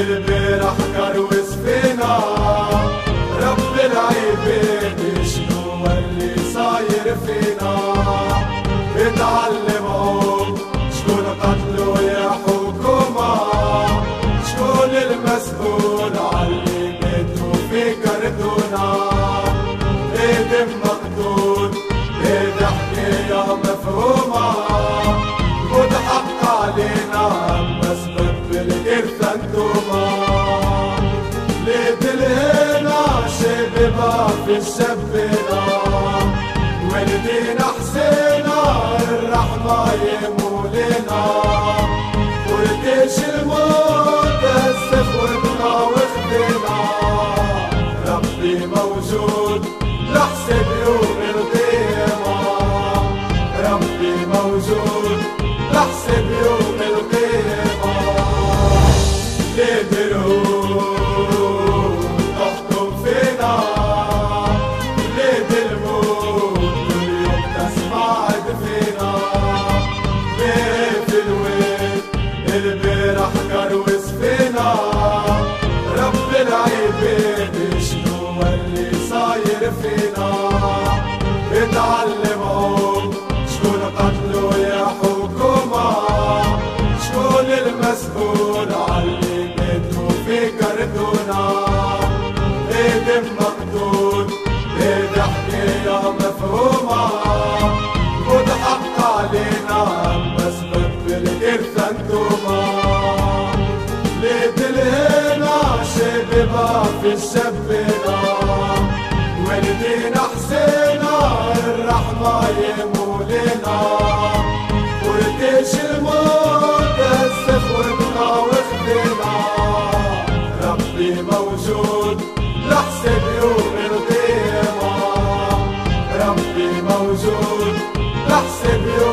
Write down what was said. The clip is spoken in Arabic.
البارح كروي سفينا رب العباد شنو اللي صاير فينا. بتعلمهم شكون قتلوا يا حكومة شكون المسؤول عاللي ماتوا في كرتونا. هيدي مقتول هيدي حكاية مفهومة. الثندومة ليت الهنا شبابا في الشبنا والدينا حسينا الرحمة يمولنا ورديش الموت علي ماتوا في كرتونة ايد مقتول ايد حكاية مفهومة. وضحك علينا بس بالإرث انتوما ليت الهنا شبابا في الشبنا والدينا naħseb jum il-qdima, Rabbi mawżud, naħseb jum